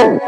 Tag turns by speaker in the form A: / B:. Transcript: A: Oh!